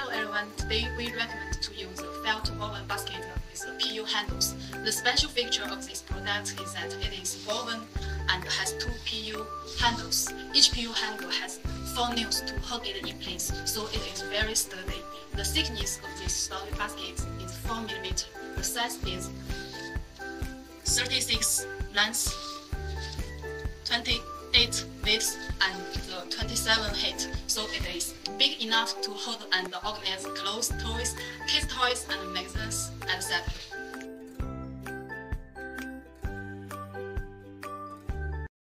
Hello everyone, today we recommend to use the felt woven basket with the PU handles. The special feature of this product is that it is woven and has two PU handles. Each PU handle has four nails to hold it in place, so it is very sturdy. The thickness of this sturdy basket is 4 mm. The size is 36 length, 28 width, 27 height. So it is big enough to hold and organize clothes, toys, kids toys, and magazines, etc.